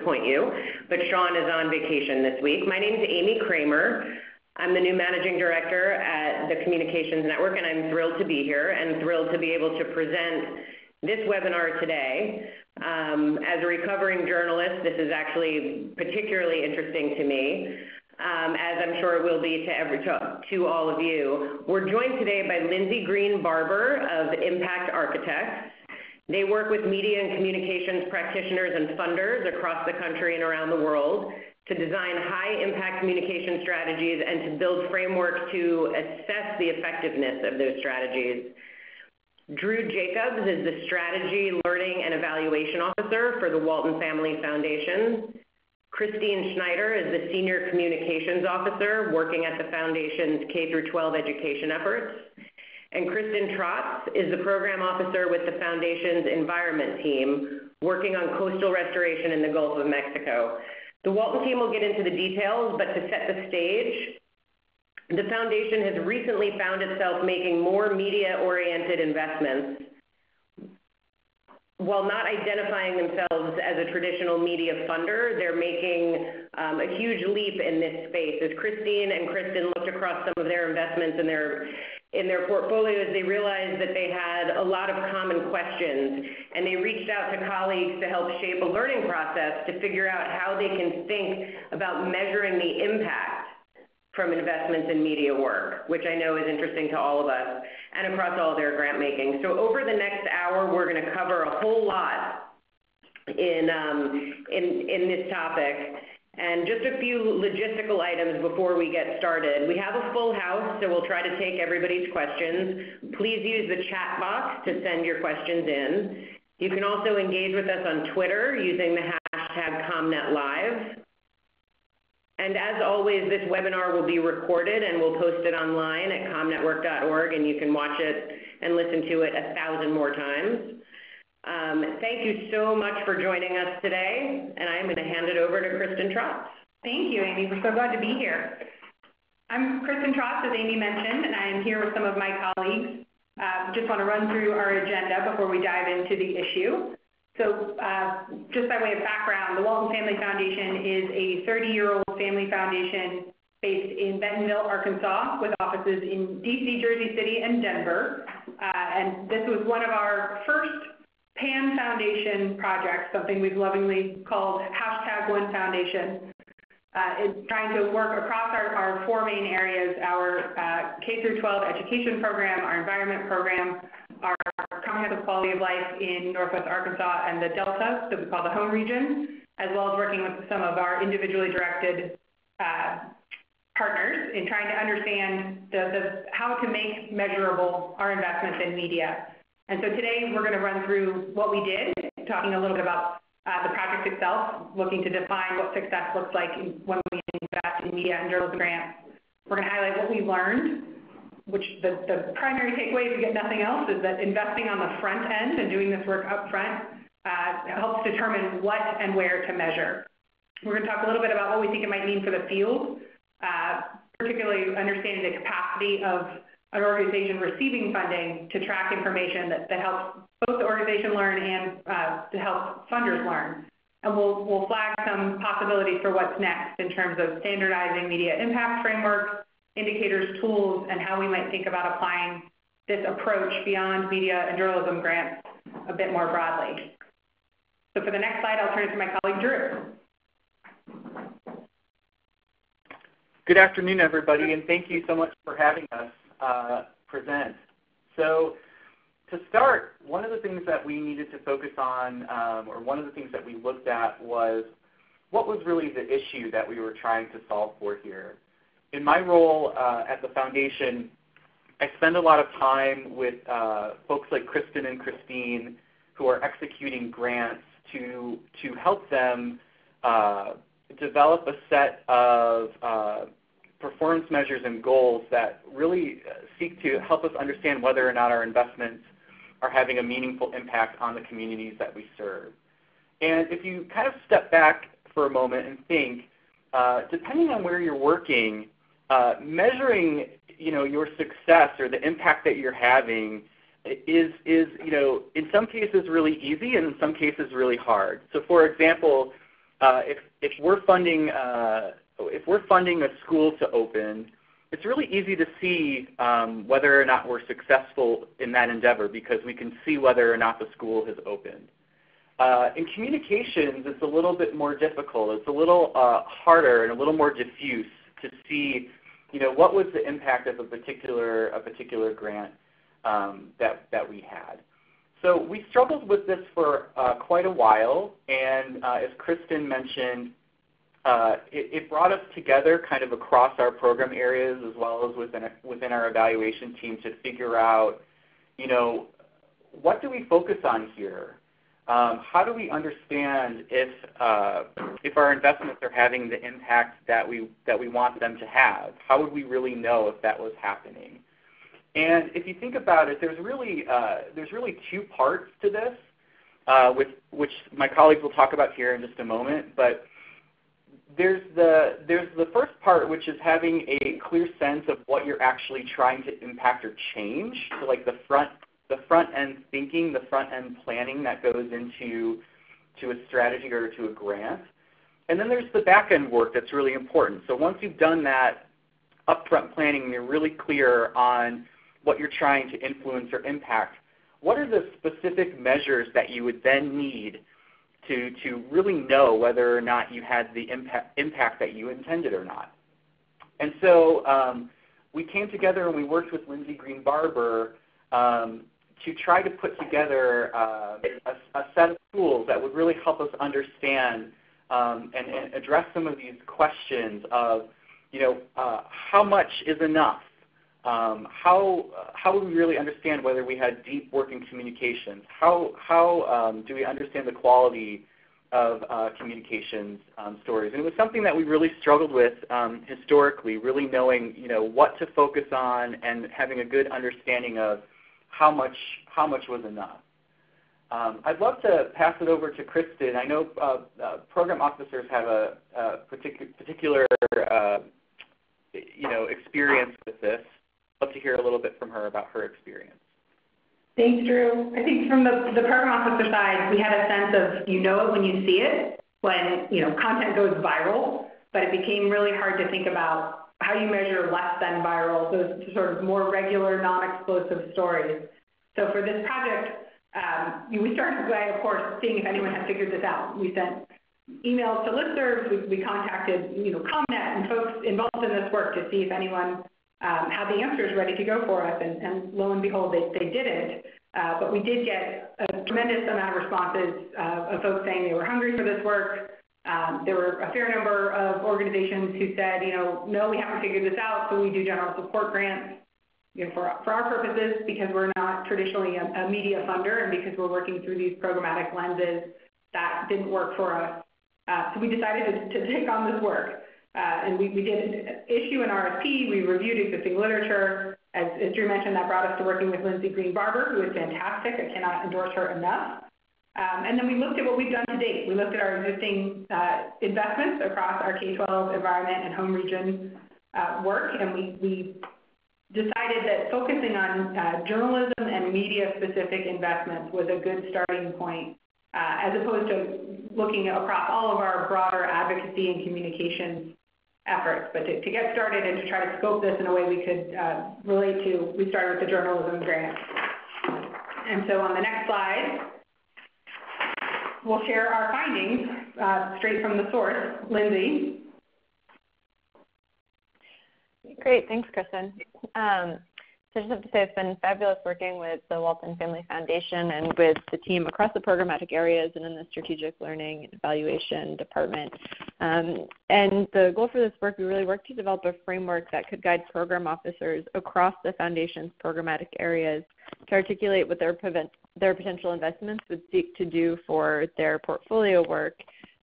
disappoint you, but Sean is on vacation this week. My name is Amy Kramer. I'm the new managing director at the Communications Network, and I'm thrilled to be here and thrilled to be able to present this webinar today. Um, as a recovering journalist, this is actually particularly interesting to me um, as I'm sure it will be to, every, to, to all of you. We're joined today by Lindsay Green Barber of Impact Architects. They work with media and communications practitioners and funders across the country and around the world to design high impact communication strategies and to build frameworks to assess the effectiveness of those strategies. Drew Jacobs is the Strategy, Learning, and Evaluation Officer for the Walton Family Foundation. Christine Schneider is the Senior Communications Officer working at the Foundation's K-12 education efforts. And Kristen Trotz is the Program Officer with the Foundation's Environment Team working on coastal restoration in the Gulf of Mexico. The Walton team will get into the details, but to set the stage, the Foundation has recently found itself making more media-oriented investments while not identifying themselves as a traditional media funder, they're making um, a huge leap in this space. As Christine and Kristen looked across some of their investments in their in their portfolios, they realized that they had a lot of common questions, and they reached out to colleagues to help shape a learning process to figure out how they can think about measuring the impact from investments in media work, which I know is interesting to all of us, and across all their grant making. So over the next hour, we're going to cover a whole lot in, um, in, in this topic. And just a few logistical items before we get started. We have a full house, so we'll try to take everybody's questions. Please use the chat box to send your questions in. You can also engage with us on Twitter using the hashtag ComNetLive. And as always, this webinar will be recorded and we'll post it online at comnetwork.org and you can watch it and listen to it a thousand more times. Um, thank you so much for joining us today, and I'm going to hand it over to Kristen Trotz. Thank you, Amy. We're so glad to be here. I'm Kristen Trotz, as Amy mentioned, and I am here with some of my colleagues. Uh, just want to run through our agenda before we dive into the issue. So uh, just by way of background, the Walton Family Foundation is a 30-year-old family foundation based in Bentonville, Arkansas, with offices in DC, Jersey City, and Denver. Uh, and this was one of our first PAN Foundation projects, something we've lovingly called hashtag One Foundation. Uh, it's trying to work across our, our four main areas, our uh, K-12 education program, our environment program, our comprehensive quality of life in Northwest Arkansas and the Delta that we call the home region, as well as working with some of our individually directed uh, partners in trying to understand the, the, how to make measurable our investments in media. And so today we're going to run through what we did, talking a little bit about uh, the project itself, looking to define what success looks like when we invest in media and journalism grants. We're going to highlight what we learned which the, the primary takeaway, if you get nothing else, is that investing on the front end and doing this work up front uh, helps determine what and where to measure. We're going to talk a little bit about what we think it might mean for the field, uh, particularly understanding the capacity of an organization receiving funding to track information that, that helps both the organization learn and uh, to help funders learn. And we'll, we'll flag some possibilities for what's next in terms of standardizing media impact frameworks, indicators, tools, and how we might think about applying this approach beyond media and journalism grants a bit more broadly. So for the next slide, I'll turn it to my colleague, Drew. Good afternoon, everybody, and thank you so much for having us uh, present. So to start, one of the things that we needed to focus on, um, or one of the things that we looked at was what was really the issue that we were trying to solve for here in my role uh, at the foundation, I spend a lot of time with uh, folks like Kristen and Christine who are executing grants to, to help them uh, develop a set of uh, performance measures and goals that really uh, seek to help us understand whether or not our investments are having a meaningful impact on the communities that we serve. And if you kind of step back for a moment and think, uh, depending on where you're working, uh, measuring you know your success or the impact that you're having is is you know in some cases really easy and in some cases really hard. So for example, uh, if if we're funding uh, if we're funding a school to open, it's really easy to see um, whether or not we're successful in that endeavor because we can see whether or not the school has opened. Uh, in communications, it's a little bit more difficult. It's a little uh, harder and a little more diffuse to see, you know, what was the impact of a particular a particular grant um, that that we had. So we struggled with this for uh, quite a while, and uh, as Kristen mentioned, uh, it, it, brought us together kind of across our program areas as well as within, within our evaluation team to figure out, you know, what do we focus on here? Um, how do we understand if, uh, if our investments are having the impact that we, that we want them to have? How would we really know if that was happening? And if you think about it, there's really, uh, there's really two parts to this, uh, with, which my colleagues will talk about here in just a moment. But there's the there's the first part, which is having a clear sense of what you're actually trying to impact or change. So like the front the front end thinking, the front end planning that goes into to a strategy or to a grant. And then there's the back end work that's really important. So once you've done that upfront planning, you're really clear on what you're trying to influence or impact. What are the specific measures that you would then need to, to really know whether or not you had the impact, impact that you intended or not. And so um, we came together and we worked with Lindsay Green Barber um, to try to put together uh, a, a, set of tools that would really help us understand um, and, and, address some of these questions of, you know, uh, how much is enough? Um, how, how would we really understand whether we had deep working communications? How, how um, do we understand the quality of uh, communications um, stories? And it was something that we really struggled with um, historically, really knowing you know, what to focus on and having a good understanding of how much, how much was enough. Um, I'd love to pass it over to Kristen. I know uh, uh, program officers have a, a particu particular uh, you know, experience with this love to hear a little bit from her about her experience. Thanks, Drew. I think from the, the program officer side, we had a sense of you know it when you see it, when you know content goes viral, but it became really hard to think about how you measure less than viral, those sort of more regular, non-explosive stories. So for this project, um, we started by, of course, seeing if anyone had figured this out. We sent emails to listservs. We, we contacted, you know, ComNet and folks involved in this work to see if anyone um, had the answers ready to go for us, and, and lo and behold, they, they didn't. Uh, but we did get a tremendous amount of responses uh, of folks saying they were hungry for this work. Um, there were a fair number of organizations who said, you know, no, we haven't figured this out, so we do general support grants. You know, for, for our purposes, because we're not traditionally a, a media funder and because we're working through these programmatic lenses, that didn't work for us. Uh, so we decided to, to take on this work. Uh, and we, we did issue an RFP. We reviewed existing literature. As, as Drew mentioned, that brought us to working with Lindsay Green Barber, who is fantastic. I cannot endorse her enough. Um, and then we looked at what we've done to date. We looked at our existing uh, investments across our K-12 environment and home region uh, work, and we, we decided that focusing on uh, journalism and media-specific investments was a good starting point, uh, as opposed to looking across all of our broader advocacy and communications efforts. But to, to get started and to try to scope this in a way we could uh, relate to, we started with the journalism grant. And so on the next slide, we'll share our findings uh, straight from the source. Lindsay. Great, thanks, Kristen. Um, so I just have to say it's been fabulous working with the Walton Family Foundation and with the team across the programmatic areas and in the strategic learning and evaluation department. Um, and the goal for this work, we really worked to develop a framework that could guide program officers across the foundation's programmatic areas to articulate what their, their potential investments would seek to do for their portfolio work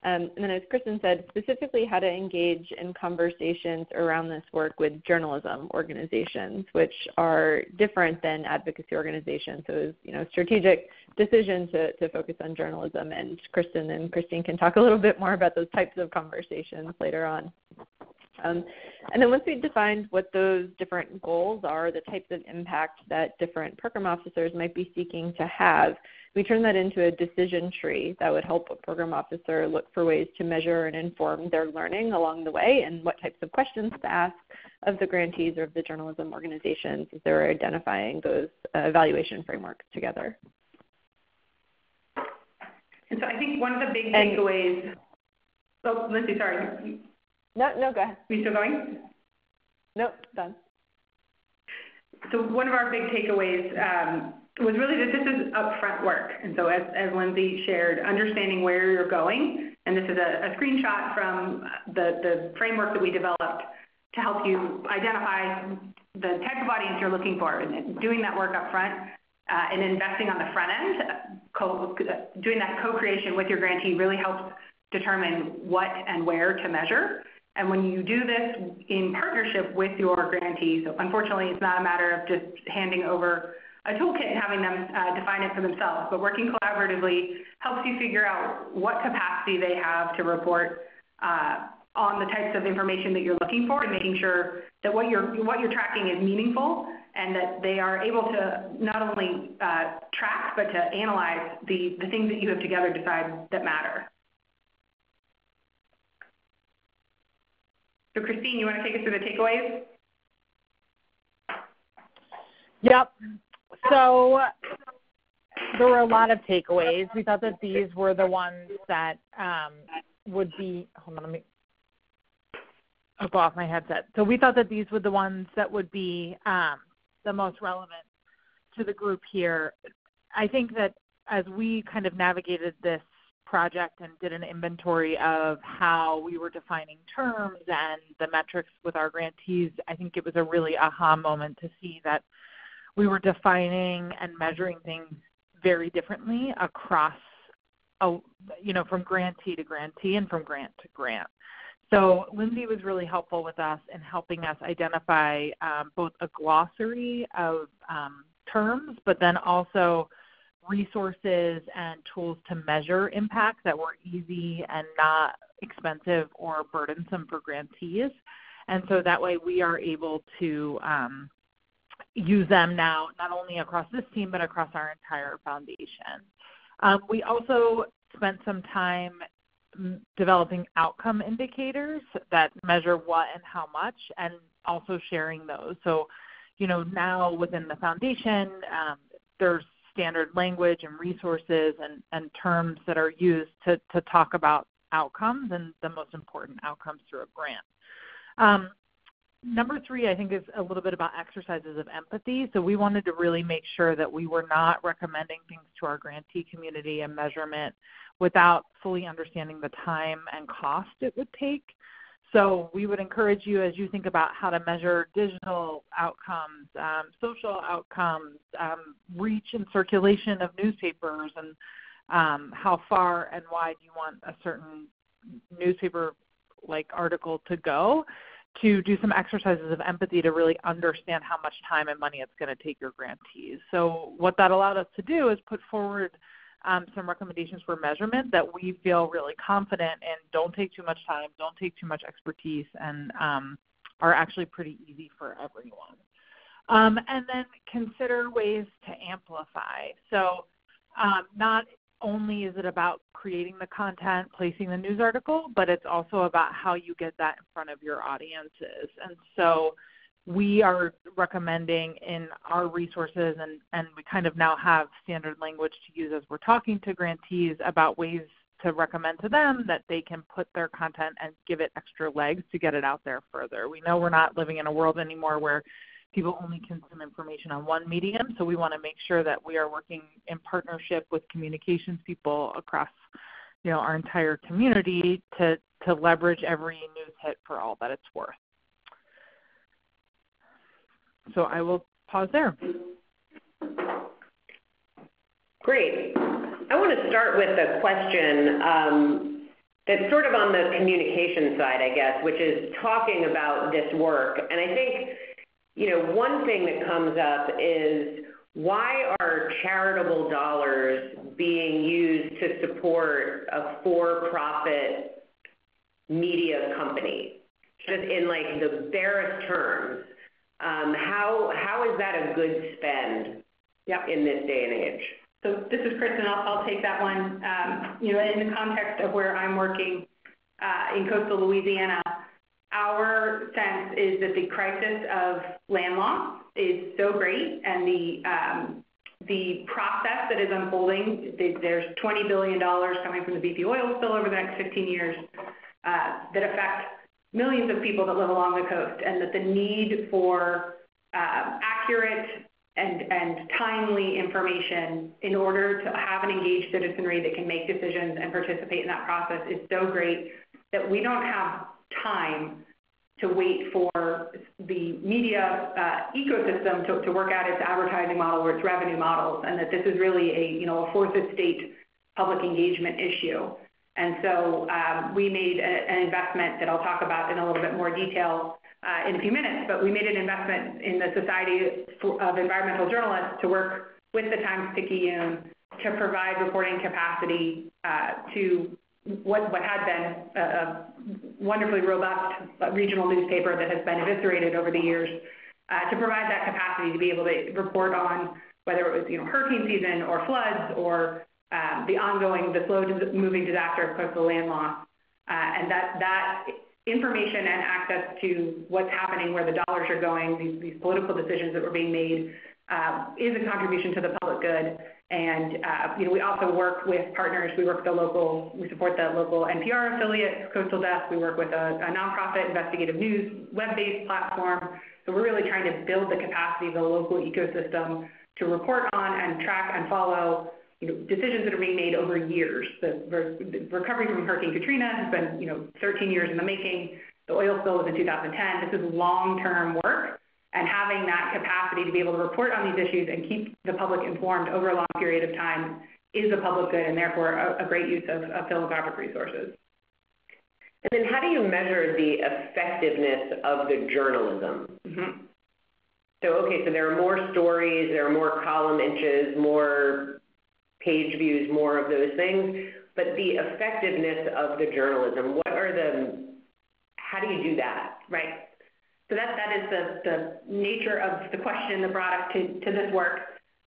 um, and then, as Kristen said, specifically how to engage in conversations around this work with journalism organizations, which are different than advocacy organizations. So, it was, you know, strategic decision to, to focus on journalism. And Kristen and Christine can talk a little bit more about those types of conversations later on. Um, and then once we've defined what those different goals are, the types of impact that different program officers might be seeking to have, we turn that into a decision tree that would help a program officer look for ways to measure and inform their learning along the way and what types of questions to ask of the grantees or of the journalism organizations as they're identifying those uh, evaluation frameworks together. And so I think one of the big and, takeaways, oh, Lindsay, sorry. No, no, go ahead. Are you still going? Nope, done. So one of our big takeaways um, was really that this is upfront work. And so as, as Lindsay shared, understanding where you're going, and this is a, a screenshot from the, the framework that we developed to help you identify the type of audience you're looking for and doing that work up front uh, and investing on the front end, co- doing that co-creation with your grantee really helps determine what and where to measure. And when you do this in partnership with your grantee, so unfortunately it's not a matter of just handing over a toolkit and having them uh, define it for themselves, but working collaboratively helps you figure out what capacity they have to report uh, on the types of information that you're looking for and making sure that what you're, what you're tracking is meaningful and that they are able to not only uh, track but to analyze the, the things that you have together decide that matter. So Christine, you want to take us through the takeaways? Yep. So there were a lot of takeaways. We thought that these were the ones that um, would be. Hold on, let me I'll go off my headset. So we thought that these were the ones that would be um, the most relevant to the group here. I think that as we kind of navigated this project and did an inventory of how we were defining terms and the metrics with our grantees, I think it was a really aha moment to see that we were defining and measuring things very differently across a, you know from grantee to grantee and from grant to grant. So Lindsay was really helpful with us in helping us identify um, both a glossary of um, terms, but then also resources and tools to measure impact that were easy and not expensive or burdensome for grantees. And so that way we are able to um, use them now not only across this team but across our entire foundation. Um, we also spent some time developing outcome indicators that measure what and how much and also sharing those. So, you know, now within the foundation, um, there's standard language and resources and, and terms that are used to, to talk about outcomes and the most important outcomes through a grant. Um, number three, I think, is a little bit about exercises of empathy. So we wanted to really make sure that we were not recommending things to our grantee community and measurement without fully understanding the time and cost it would take. So we would encourage you as you think about how to measure digital outcomes, um, social outcomes, um, reach and circulation of newspapers, and um, how far and wide you want a certain newspaper like article to go to do some exercises of empathy to really understand how much time and money it's going to take your grantees. So what that allowed us to do is put forward um, some recommendations for measurement that we feel really confident and don't take too much time, don't take too much expertise, and um, are actually pretty easy for everyone. Um, and then consider ways to amplify. So um, not only is it about creating the content, placing the news article, but it's also about how you get that in front of your audiences. And so we are recommending in our resources and, and we kind of now have standard language to use as we're talking to grantees about ways to recommend to them that they can put their content and give it extra legs to get it out there further. We know we're not living in a world anymore where people only consume information on one medium, so we want to make sure that we are working in partnership with communications people across you know our entire community to to leverage every news hit for all that it's worth. So I will pause there. Great. I want to start with a question um, that's sort of on the communication side, I guess, which is talking about this work. And I think, you know, one thing that comes up is why are charitable dollars being used to support a for-profit media company? just in like the barest terms, how, how is that a good spend in this day and age? So this is Kristen, I'll, I'll take that one. Um, you know, in the context of where I'm working, uh, in coastal Louisiana, our sense is that the crisis of land loss is so great and the, um, the process that is unfolding, there's $20 billion coming from the BP oil spill over the next 15 years, uh, that affect millions of people that live along the coast and that the need for, uh, accurate and, timely information in order to have an engaged citizenry that can make decisions and participate in that process is so great that we don't have time to wait for the media uh, ecosystem to, to work out its advertising model or its revenue models, and that this is really a, you know, a fourth estate public engagement issue. And so um, we made an investment that I'll talk about in a little bit more detail uh, in a few minutes, but we made an investment in the Society of Environmental Journalists to work with the Times-Picayune to provide reporting capacity uh, to what, had been a, wonderfully robust regional newspaper that has been eviscerated over the years, uh, to provide that capacity to be able to report on whether it was you know hurricane season or floods or the ongoing, the slow moving disaster of coastal land loss, uh, and that that information and access to what's happening, where the dollars are going, these, political decisions that were being made, uh, is a contribution to the public good. And uh, you know, we also work with partners. We work with the local, we support the local NPR affiliate, Coastal Desk. We work with a nonprofit investigative news web-based platform. So we're really trying to build the capacity of the local ecosystem to report on and track and follow you know, decisions that are being made over years. The, the recovery from Hurricane Katrina has been, you know, 13 years in the making. The oil spill was in 2010. This is long-term work, and having that capacity to be able to report on these issues and keep the public informed over a long period of time is a public good and therefore a, a great use of, of philanthropic resources. And then how do you measure the effectiveness of the journalism? Mm-hmm. So, okay, so there are more stories, there are more column inches, more page views, more of those things, but the effectiveness of the journalism, what are the, how do you do that? Right. So that, that is the, the nature of the question that brought us to, to this work.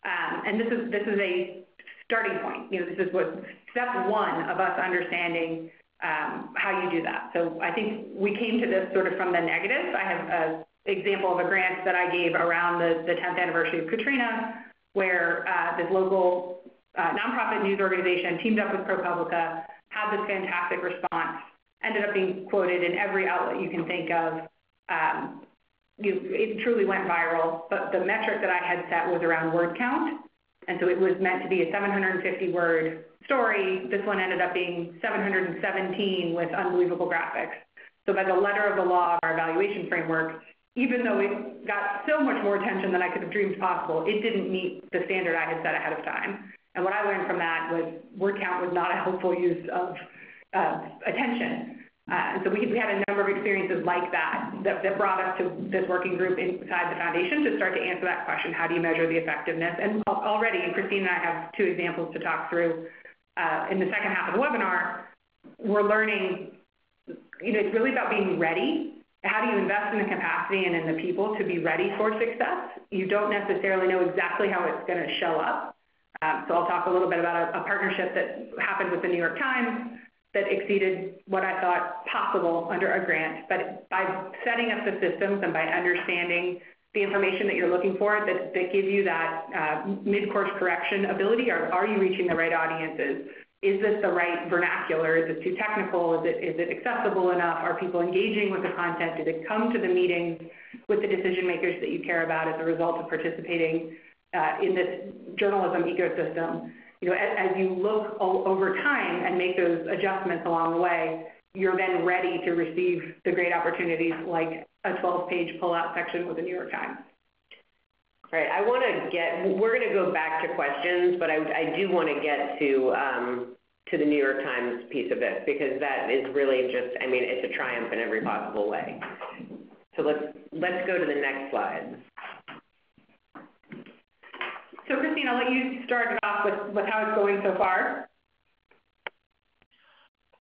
Um, and this is, this is a starting point. You know, this is what step one of us understanding um, how you do that. So I think we came to this sort of from the negative. I have an example of a grant that I gave around the, the 10th anniversary of Katrina, where uh, this local uh, nonprofit news organization teamed up with ProPublica, had this fantastic response, ended up being quoted in every outlet you can think of. Um, you, it truly went viral, but the metric that I had set was around word count. And so it was meant to be a 750 word story. This one ended up being 717 with unbelievable graphics. So by the letter of the law of our evaluation framework, even though it got so much more attention than I could have dreamed possible, it didn't meet the standard I had set ahead of time. And what I learned from that was word count was not a helpful use of attention. Uh, so we, we had a number of experiences like that, that that brought us to this working group inside the foundation to start to answer that question, how do you measure the effectiveness? And already, Christine and I have two examples to talk through uh, in the second half of the webinar. We're learning, you know, it's really about being ready. How do you invest in the capacity and in the people to be ready for success? You don't necessarily know exactly how it's going to show up. Um, so I'll talk a little bit about a, a partnership that happened with the New York Times that exceeded what I thought possible under a grant. But by setting up the systems and by understanding the information that you're looking for that, that give you that uh, mid-course correction ability, are, are you reaching the right audiences? Is this the right vernacular? Is it too technical? Is it, is it accessible enough? Are people engaging with the content? Do they come to the meetings with the decision makers that you care about as a result of participating in this journalism ecosystem? you know, as, you look over time and make those adjustments along the way, you're then ready to receive the great opportunities like a 12-page pull-out section with the New York Times. All right, I want to get, we're going to go back to questions, but I, I do want to get to, um, to the New York Times piece of it because that is really just, I mean, it's a triumph in every possible way. So let's, let's go to the next slide. So Christine, I'll let you start it off with, with how it's going so far.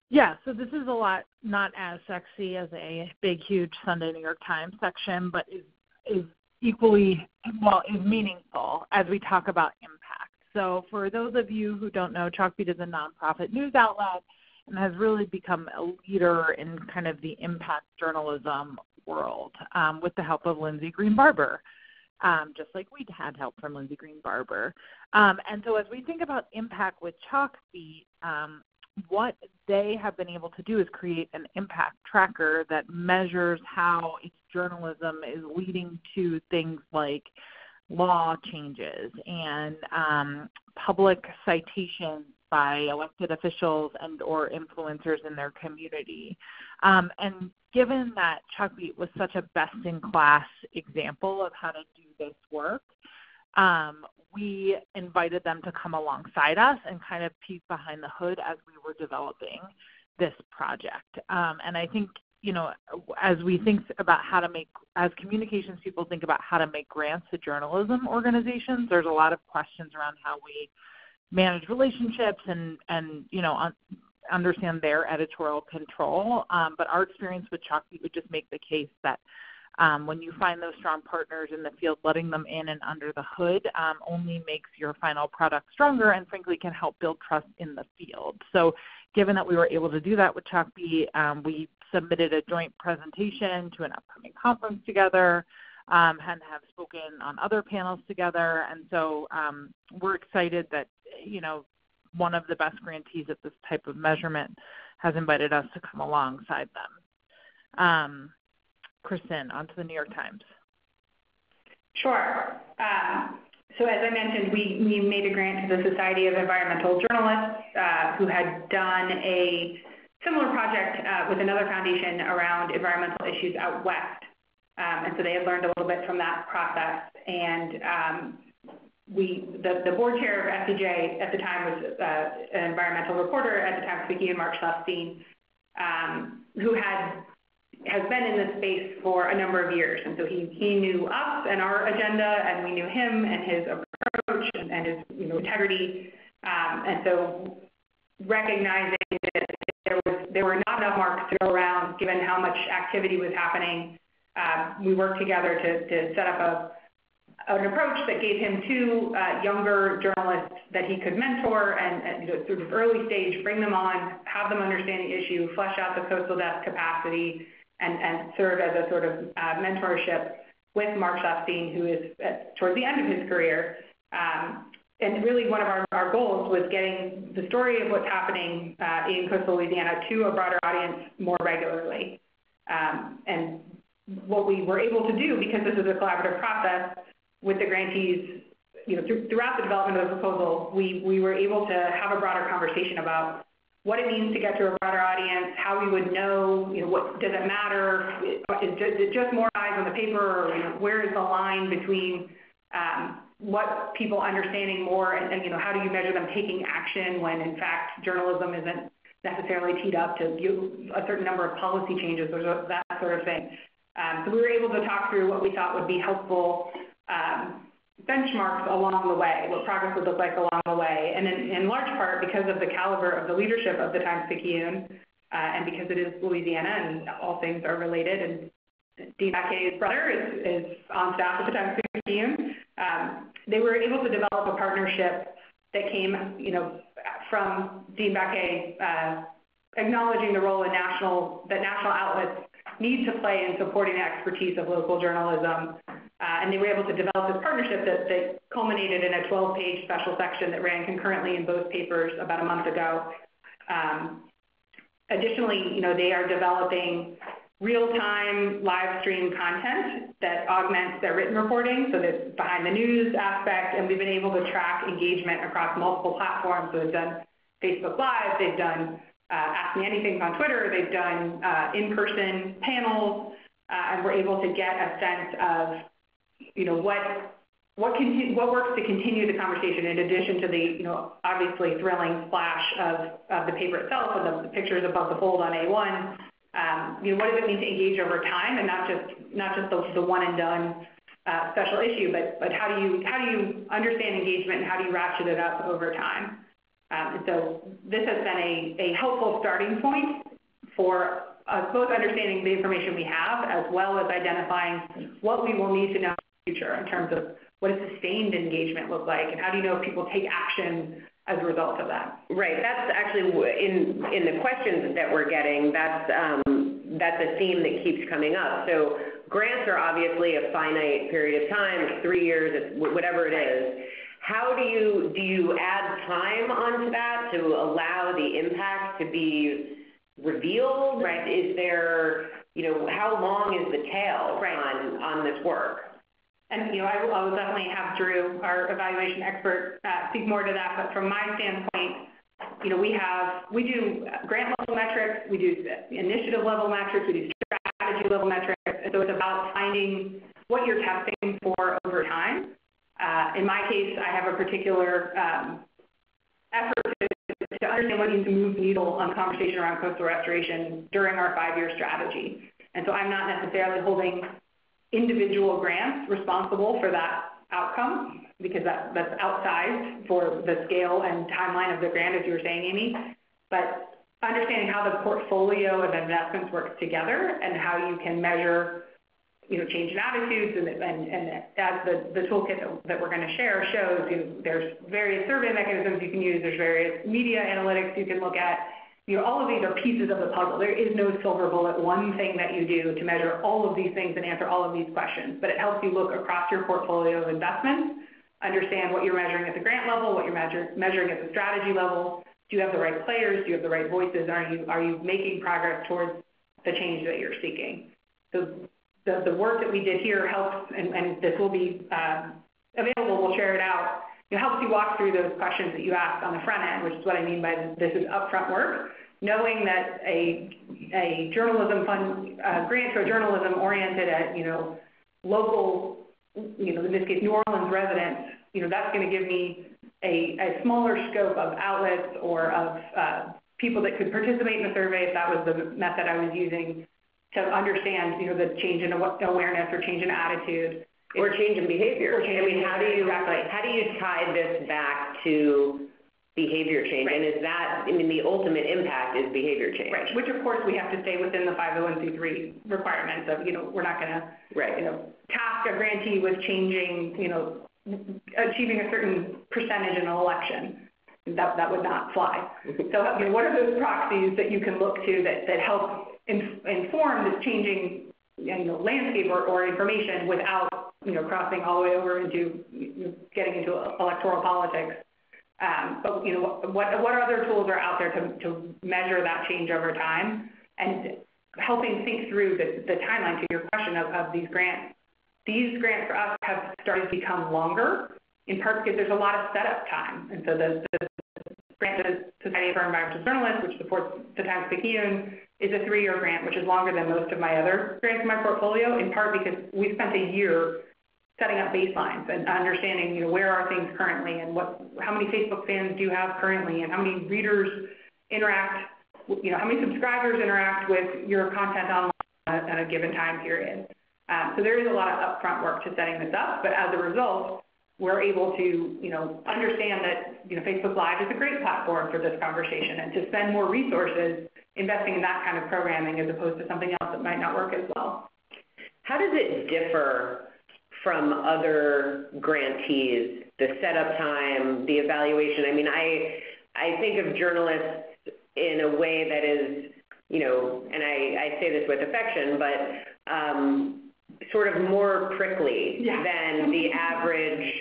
Yeah, so this is a lot not as sexy as a big, huge Sunday New York Times section, but is is equally well is meaningful as we talk about impact. So for those of you who don't know, Chalkbeat is a nonprofit news outlet and has really become a leader in kind of the impact journalism world um, with the help of Lindsay Green Barber. Um, just like we had help from Lindsay Green Barber. Um, and so as we think about impact with Chalkbeat, um, what they have been able to do is create an impact tracker that measures how its journalism is leading to things like law changes and um, public citations by elected officials and or influencers in their community. Um, and given that Chalkbeat was such a best-in-class example of how to do this work, um, we invited them to come alongside us and kind of peek behind the hood as we were developing this project. Um, and I think, you know, as we think about how to make, as communications people think about how to make grants to journalism organizations, there's a lot of questions around how we manage relationships and, and you know, un- understand their editorial control. Um, but our experience with Chalkbeat would just make the case that um, when you find those strong partners in the field, letting them in and under the hood um, only makes your final product stronger and frankly can help build trust in the field. So given that we were able to do that with Chalkbeat, um, we submitted a joint presentation to an upcoming conference together um, and have spoken on other panels together. And so um, we're excited that, you know, one of the best grantees at this type of measurement has invited us to come alongside them. Um, Kristen, onto the New York Times. Sure. Um, so as I mentioned, we, we made a grant to the Society of Environmental Journalists uh, who had done a similar project uh, with another foundation around environmental issues out west. Um, and so they had learned a little bit from that process. And um, the, the board chair of SEJ at the time was uh, an environmental reporter at the time, speaking in Mark Schleifstein, um, who had has been in this space for a number of years. And so he, he knew us and our agenda, and we knew him and his approach and, and his you know, integrity. Um, and so recognizing that there, was, there were not enough marks to go around, given how much activity was happening, uh, we worked together to, to set up a, an approach that gave him two uh, younger journalists that he could mentor and, and sort of early stage, bring them on, have them understand the issue, flesh out the coastal desk capacity, and, and serve as a sort of uh, mentorship with Mark Schleifstein, who is at, towards the end of his career. Um, and really one of our, our goals was getting the story of what's happening uh, in coastal Louisiana to a broader audience more regularly. Um, and what we were able to do, because this is a collaborative process with the grantees, you know, th- throughout the development of the proposal, we, we were able to have a broader conversation about what it means to get to a broader audience, how we would know, you know, what does it matter? Is it just more eyes on the paper, or you know, where is the line between um, what people understanding more, and, and you know, how do you measure them taking action when in fact journalism isn't necessarily teed up to do a certain number of policy changes or that sort of thing. Um, so we were able to talk through what we thought would be helpful benchmarks along the way, what progress would look like along the way. And in, large part because of the caliber of the leadership of the Times-Picayune, uh, and because it is Louisiana and all things are related, and Dean Baquet's brother is, on staff at the Times-Picayune, um, they were able to develop a partnership that came, you know, from Dean Baquet uh, acknowledging the role that national outlets need to play in supporting the expertise of local journalism and they were able to develop this partnership that, that culminated in a 12-page special section that ran concurrently in both papers about a month ago. Um, additionally, you know, they are developing real-time live stream content that augments their written reporting, so this behind the news aspect, and we've been able to track engagement across multiple platforms. So they've done Facebook Live, they've done uh, Ask Me Anything on Twitter, they've done uh, in-person panels, uh, and we're able to get a sense of you know, what what, conti- what works to continue the conversation in addition to the, you know, obviously thrilling splash of, the paper itself and the, pictures above the fold on A1. Um, you know, what does it mean to engage over time and not just not just the, one and done uh, special issue, but but how do you how do you understand engagement and how do you ratchet it up over time? Um, so this has been a, helpful starting point for us both understanding the information we have as well as identifying what we will need to know future in terms of what does sustained engagement look like and how do you know if people take action as a result of that? Right. That's actually in in the questions that we're getting. That's um, that's a theme that keeps coming up. So grants are obviously a finite period of time. Three years. Whatever it is. How do you do you add time onto that to allow the impact to be revealed? Right. Is there you know how long is the tail on this work? And, you know, I will, I will definitely have Drew, our evaluation expert, uh, speak more to that. But from my standpoint, you know, we have, we do grant level metrics, we do initiative level metrics, we do strategy level metrics. And so it's about finding what you're testing for over time. Uh, in my case, I have a particular um, effort to, to understand what needs to move the needle on conversation around coastal restoration during our five-year strategy. And so I'm not necessarily holding individual grants responsible for that outcome because that, that's outsized for the scale and timeline of the grant, as you were saying, Amy. But understanding how the portfolio of investments works together and how you can measure, you know, change in attitudes and, and, and as the, the toolkit that, that we're going to share shows, you know, there's various survey mechanisms you can use, there's various media analytics you can look at, you know, all of these are pieces of the puzzle. There is no silver bullet, one thing that you do to measure all of these things and answer all of these questions. But it helps you look across your portfolio of investments, understand what you're measuring at the grant level, what you're measuring at the strategy level. Do you have the right players? Do you have the right voices? Are you, are you making progress towards the change that you're seeking? So the, the work that we did here helps, and, and this will be uh, available, we'll share it out it helps you walk through those questions that you ask on the front end, which is what I mean by this is upfront work. Knowing that a, a journalism fund, grant to a journalism oriented at, you know, local, you know, in this case, New Orleans residents, you know, that's going to give me a, a smaller scope of outlets or of uh, people that could participate in the survey if that was the method I was using to understand, you know, the change in awareness or change in attitude. Or change in behavior. Or change I mean, how do you, exactly. how do you tie this back to behavior change? Right. And is that, I mean, the ultimate impact is behavior change. Right, which of course we have to stay within the 501c3 requirements of, you know, we're not going to, Right. you know, task a grantee with changing, you know, achieving a certain percentage in an election. That, that would not fly. So, you know, what are those proxies that you can look to that, that help in, inform this changing, you know, landscape or, or information without you know, crossing all the way over into getting into electoral politics. Um, but you know, what what other tools are out there to to measure that change over time and helping think through the, the timeline to your question of, of these grants. These grants for us have started to become longer, in part because there's a lot of setup time. And so the, the grant to Society for Environmental Journalists, which supports the Times-Picayune, is a three-year grant, which is longer than most of my other grants in my portfolio, in part because we spent a year setting up baselines and understanding, you know, where are things currently and what, how many Facebook fans do you have currently and how many readers interact, you know, how many subscribers interact with your content online at a given time period. Um, so there is a lot of upfront work to setting this up, but as a result, we're able to, you know, understand that, you know, Facebook Live is a great platform for this conversation and to spend more resources investing in that kind of programming as opposed to something else that might not work as well. How does it differ from other grantees, the setup time, the evaluation. I mean, I I think of journalists in a way that is, you know, and I, I say this with affection, but um, sort of more prickly yeah. than the average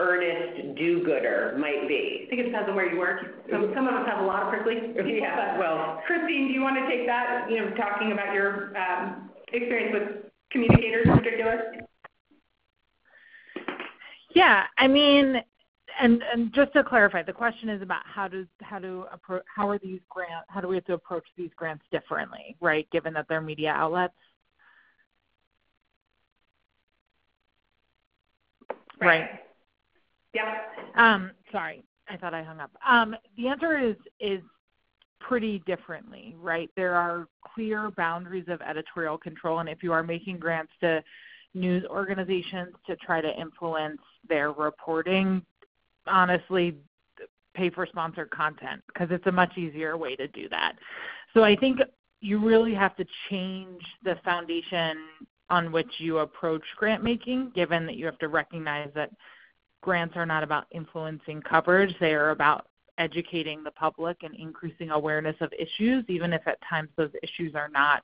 earnest do-gooder might be. I think it depends on where you work. Some, some of us have a lot of prickly people. Yeah, well. Christine, do you want to take that, you know, talking about your um, experience with communicators in particular? Yeah, I mean, and and just to clarify, the question is about how does how to approach how are these grants how do we have to approach these grants differently, right? Given that they're media outlets. Right. right. Yeah. Um, sorry, I thought I hung up. Um, the answer is is pretty differently, right? There are clear boundaries of editorial control, and if you are making grants to news organizations to try to influence their reporting. Honestly, pay for sponsored content because it's a much easier way to do that. So I think you really have to change the foundation on which you approach grant making, given that you have to recognize that grants are not about influencing coverage, they are about educating the public and increasing awareness of issues, even if at times those issues are not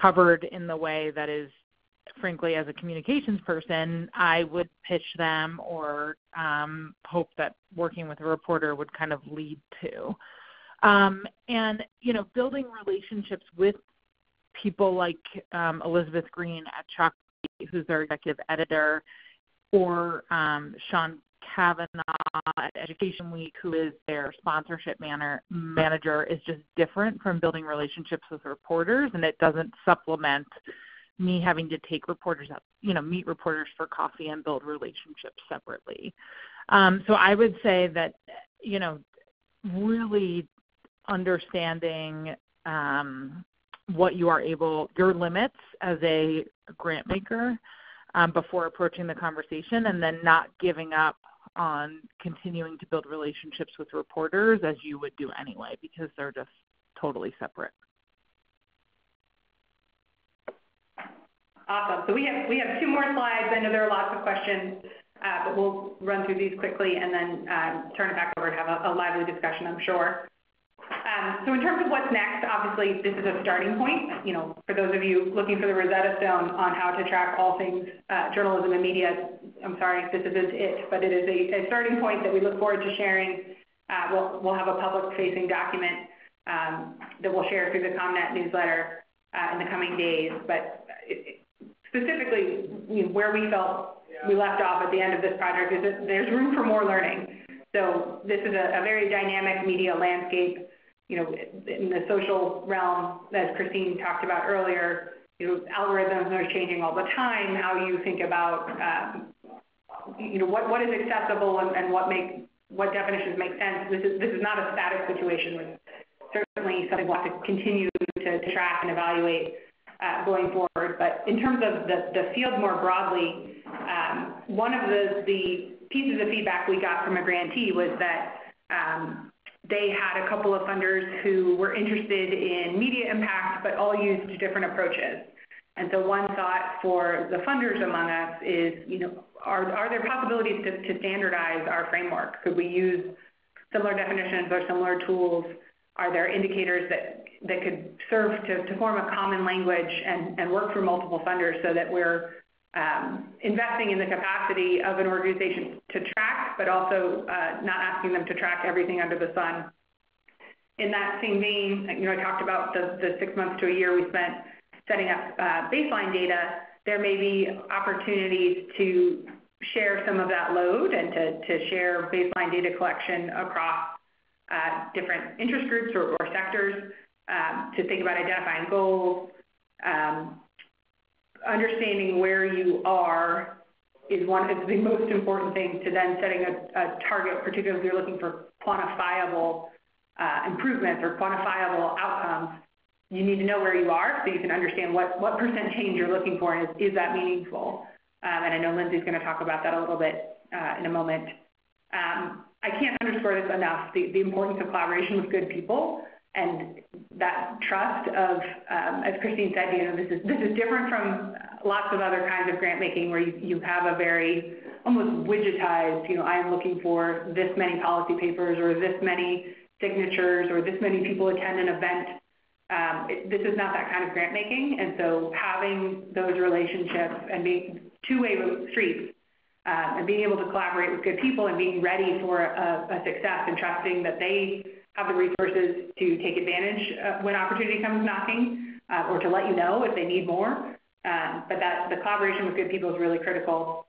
covered in the way that is frankly as a communications person i would pitch them or um, hope that working with a reporter would kind of lead to. Um, and you know building relationships with people like um, elizabeth green at chalk who's their executive editor or um, sean Kavanaugh at Education Week, who is their sponsorship manner, manager, is just different from building relationships with reporters, and it doesn't supplement me having to take reporters up, you know, meet reporters for coffee and build relationships separately. Um, so I would say that, you know, really understanding um, what you are able, your limits as a grant maker um, before approaching the conversation, and then not giving up on continuing to build relationships with reporters as you would do anyway, because they're just totally separate. Awesome. So we have, we have two more slides. I know there are lots of questions, uh, but we'll run through these quickly and then um, turn it back over to have a, a lively discussion, I'm sure. Um, so in terms of what's next, obviously this is a starting point. You know, for those of you looking for the Rosetta Stone on how to track all things uh, journalism and media, I'm sorry, this isn't it, but it is a, a starting point that we look forward to sharing. Uh, we'll, we'll have a public-facing document um, that we'll share through the ComNet newsletter uh, in the coming days. But specifically you know, where we felt we left off at the end of this project is that there's room for more learning. So this is a, a very dynamic media landscape, you know, in the social realm, as Christine talked about earlier, you know, algorithms are changing all the time, how you think about, um, you know, what, what is accessible and, and what make, what definitions make sense. This is, this is not a static situation. It's certainly something we'll have to continue to, to track and evaluate going forward. But in terms of the, field more broadly, um, one of the, the pieces of feedback we got from a grantee was that um, they had a couple of funders who were interested in media impact, but all used different approaches. And so one thought for the funders among us is, you know, are, are there possibilities to, to standardize our framework? Could we use similar definitions or similar tools? Are there indicators that that could serve to, form a common language and, work for multiple funders so that we're um, investing in the capacity of an organization to track, but also uh, not asking them to track everything under the sun. In that same vein, you know, I talked about the, six months to a year we spent setting up uh, baseline data. There may be opportunities to share some of that load and to, share baseline data collection across uh, different interest groups or, or sectors to think about identifying goals. Um, understanding where you are is one of the most important things to then setting a, target, particularly if you're looking for quantifiable uh, improvements or quantifiable outcomes. You need to know where you are so you can understand what, what percent change you're looking for and is, that meaningful. Um, and I know Lindsay's going to talk about that a little bit uh, in a moment. Um, I can't underscore this enough, the importance of collaboration with good people and that trust of, um, as Christine said, you know, this is, this is different from lots of other kinds of grant making where you, you have a very almost widgetized, you know, I am looking for this many policy papers or this many signatures or this many people attend an event. Um, it, this is not that kind of grant making. And so having those relationships and being two-way streets um, and being able to collaborate with good people and being ready for a, a success and trusting that they have the resources to take advantage uh, when opportunity comes knocking uh, or to let you know if they need more. Um, but that the collaboration with good people is really critical.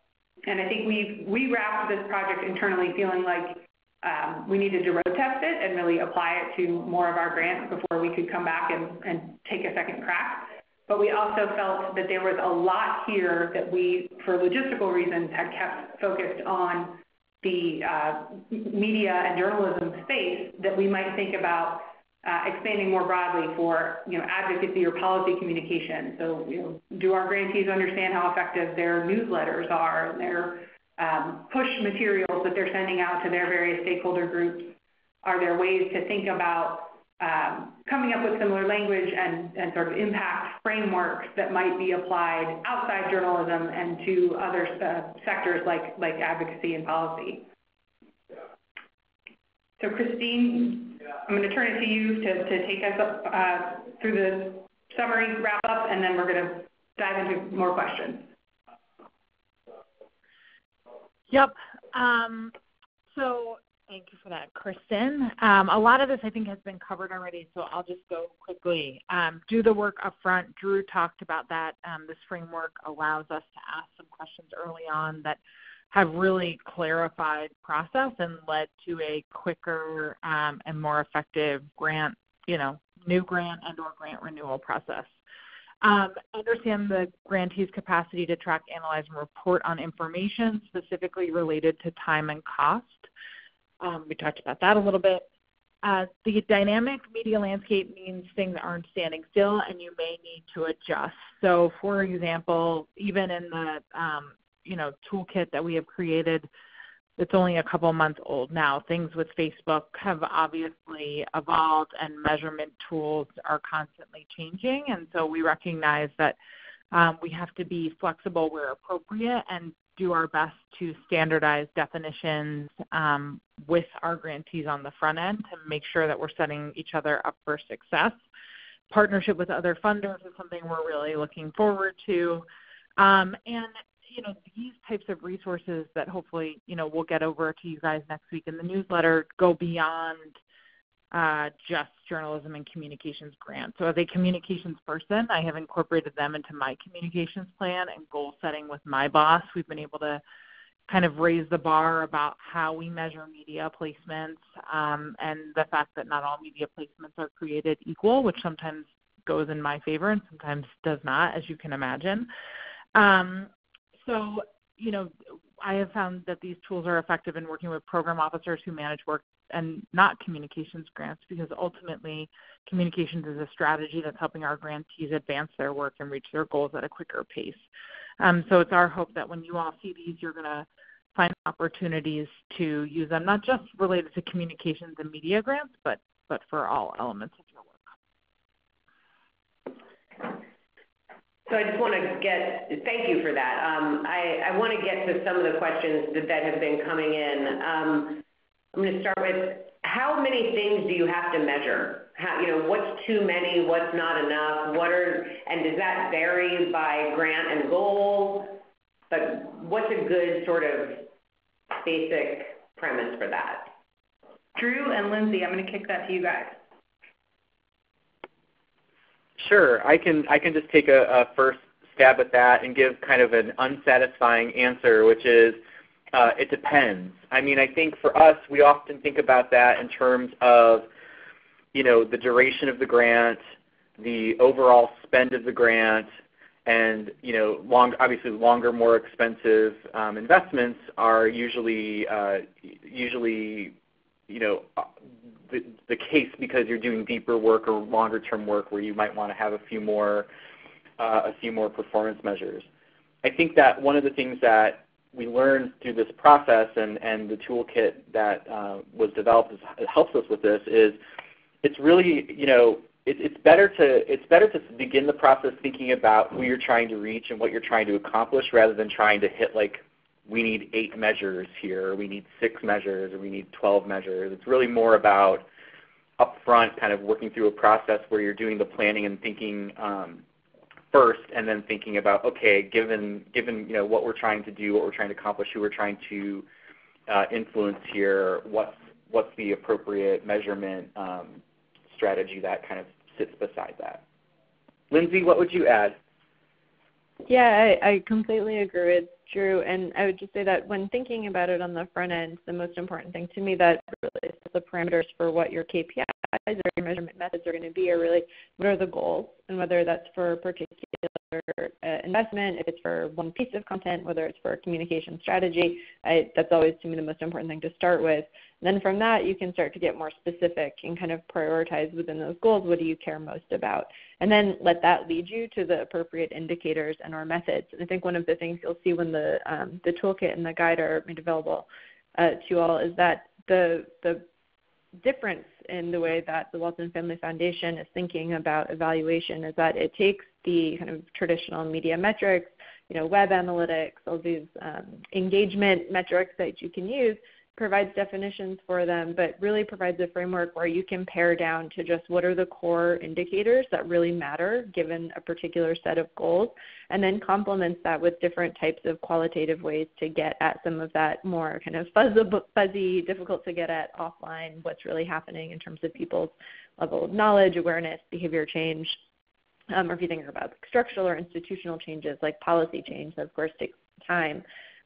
And I think we we wrapped this project internally feeling like um, we needed to road test it and really apply it to more of our grants before we could come back and, and take a second crack. But we also felt that there was a lot here that we, for logistical reasons, had kept focused on the uh, media and journalism space that we might think about uh, expanding more broadly for you know advocacy or policy communication. So you know, do our grantees understand how effective their newsletters are and their um, push materials that they're sending out to their various stakeholder groups? are there ways to think about um, coming up with similar language and, and sort of impact frameworks that might be applied outside journalism and to other uh, sectors like, like advocacy and policy. So Christine, I'm going to turn it to you to, to take us up, uh, through the summary wrap up, and then we're going to dive into more questions. Yep. Um, so Thank you for that, Kristen. Um, a lot of this I think has been covered already, so I'll just go quickly. Um, do the work up front. Drew talked about that. Um, this framework allows us to ask some questions early on that have really clarified process and led to a quicker um, and more effective grant, you know, new grant and or grant renewal process. Um, understand the grantee's capacity to track, analyze, and report on information specifically related to time and cost. Um, we talked about that a little bit. Uh, the dynamic media landscape means things aren't standing still and you may need to adjust. So for example, even in the um, you know toolkit that we have created, it's only a couple months old now. Things with Facebook have obviously evolved and measurement tools are constantly changing. And so we recognize that um, we have to be flexible where appropriate and do our best to standardize definitions um, with our grantees on the front end to make sure that we're setting each other up for success. Partnership with other funders is something we're really looking forward to. Um, and you know these types of resources that hopefully you know we'll get over to you guys next week in the newsletter go beyond uh, just journalism and communications grant. So as a communications person, I have incorporated them into my communications plan and goal setting with my boss. We've been able to kind of raise the bar about how we measure media placements um, and the fact that not all media placements are created equal, which sometimes goes in my favor and sometimes does not, as you can imagine. Um, so, you know, I have found that these tools are effective in working with program officers who manage work and not communications grants because ultimately communications is a strategy that's helping our grantees advance their work and reach their goals at a quicker pace. Um, so it's our hope that when you all see these, you're going to find opportunities to use them, not just related to communications and media grants, but, but for all elements of your work. So I just want to get, thank you for that. Um, I, I want to get to some of the questions that, that have been coming in. Um, I'm going to start with how many things do you have to measure? How, you know, what's too many, what's not enough, what are, and does that vary by grant and goal? But what's a good sort of basic premise for that? Drew and Lindsay, I'm going to kick that to you guys. Sure, I can I can just take a, a first stab at that and give kind of an unsatisfying answer, which is uh, it depends. I mean, I think for us, we often think about that in terms of, you know, the duration of the grant, the overall spend of the grant, and you know, long, obviously, longer, more expensive um, investments are usually uh, usually, you know, uh, the, the case because you're doing deeper work or longer term work where you might want to have a few more uh, a few more performance measures. I think that one of the things that we learned through this process and, and the toolkit that uh, was developed helps us with this is it's really you know it, it's better to it's better to begin the process thinking about who you're trying to reach and what you're trying to accomplish rather than trying to hit like we need eight measures here or we need six measures or we need 12 measures. It's really more about upfront kind of working through a process where you're doing the planning and thinking um, first and then thinking about okay given given you know what we're trying to do what we're trying to accomplish who we're trying to uh, influence here what's what's the appropriate measurement um, strategy that kind of sits beside that? Lindsay what would you add? Yeah I, I completely agree with drew and i would just say that when thinking about it on the front end the most important thing to me that really is the parameters for what your kpis or your measurement methods are going to be are really what are the goals and whether that's for a particular uh, investment, if it's for one piece of content, whether it's for a communication strategy. I, that's always to me the most important thing to start with. And then from that, you can start to get more specific and kind of prioritize within those goals what do you care most about, and then let that lead you to the appropriate indicators and or methods. And I think one of the things you'll see when the um, the toolkit and the guide are made available uh, to you all is that the the difference in the way that the Walton Family Foundation is thinking about evaluation is that it takes the kind of traditional media metrics, you know, web analytics, all these um, engagement metrics that you can use, provides definitions for them, but really provides a framework where you can pare down to just what are the core indicators that really matter given a particular set of goals, and then complements that with different types of qualitative ways to get at some of that more kind of fuzzy, fuzzy difficult to get at offline, what's really happening in terms of people's level of knowledge, awareness, behavior change. Um, or if you think about structural or institutional changes like policy change, that of course takes time.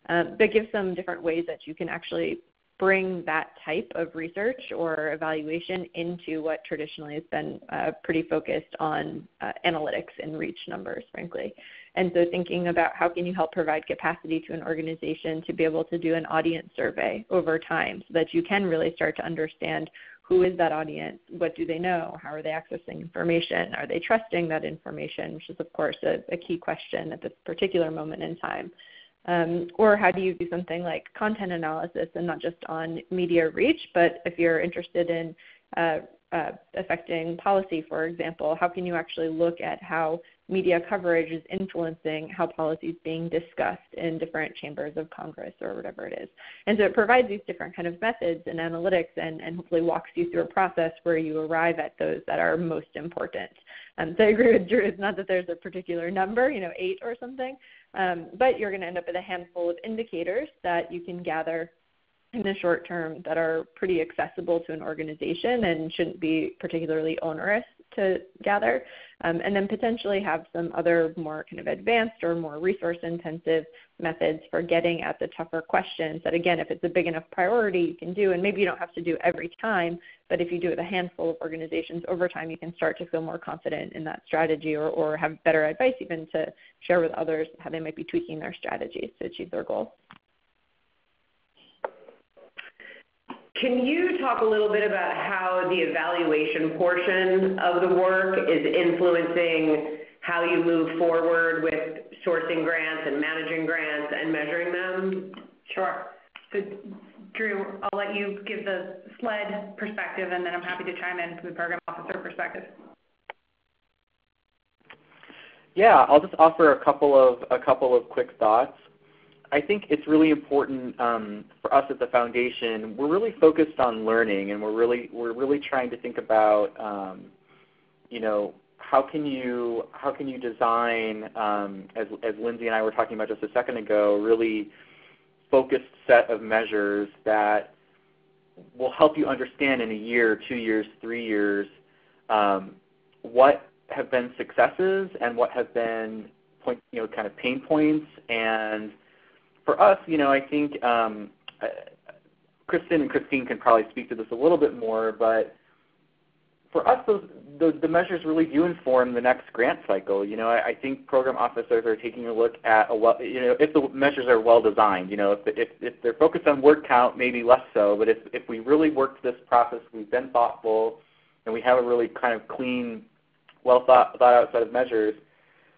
Um, but gives some different ways that you can actually bring that type of research or evaluation into what traditionally has been uh, pretty focused on uh, analytics and reach numbers, frankly. And so thinking about how can you help provide capacity to an organization to be able to do an audience survey over time so that you can really start to understand who is that audience, what do they know, how are they accessing information, are they trusting that information, which is of course a, a key question at this particular moment in time. Um, or how do you do something like content analysis and not just on media reach, but if you're interested in uh, uh, affecting policy, for example, how can you actually look at how media coverage is influencing how policy is being discussed in different chambers of Congress or whatever it is. And so it provides these different kind of methods and analytics and, and hopefully walks you through a process where you arrive at those that are most important. Um, so I agree with Drew, it's not that there's a particular number, you know, eight or something, um, but you're going to end up with a handful of indicators that you can gather in the short term that are pretty accessible to an organization and shouldn't be particularly onerous to gather, um, and then potentially have some other more kind of advanced or more resource intensive methods for getting at the tougher questions that again if it's a big enough priority you can do and maybe you don't have to do every time but if you do it with a handful of organizations over time you can start to feel more confident in that strategy or, or have better advice even to share with others how they might be tweaking their strategies to achieve their goals. Can you talk a little bit about how the evaluation portion of the work is influencing how you move forward with sourcing grants and managing grants and measuring them? Sure. So Drew, I'll let you give the SLED perspective, and then I'm happy to chime in from the program officer perspective. Yeah, I'll just offer a couple of a couple of quick thoughts. I think it's really important um, for us at the foundation. We're really focused on learning, and we're really we're really trying to think about, um, you know, how can you how can you design, um, as as Lindsay and I were talking about just a second ago, really focused set of measures that will help you understand in a year, two years, three years, um, what have been successes and what have been point, you know, kind of pain points and for us, you know, I think um, uh, Kristen and Christine can probably speak to this a little bit more, but for us, those, the, the measures really do inform the next grant cycle. You know, I, I think program officers are taking a look at a well, you know, if the measures are well designed. You know, if, if, if they're focused on word count, maybe less so. But if, if we really worked this process, we've been thoughtful, and we have a really kind of clean, well thought, thought out set of measures,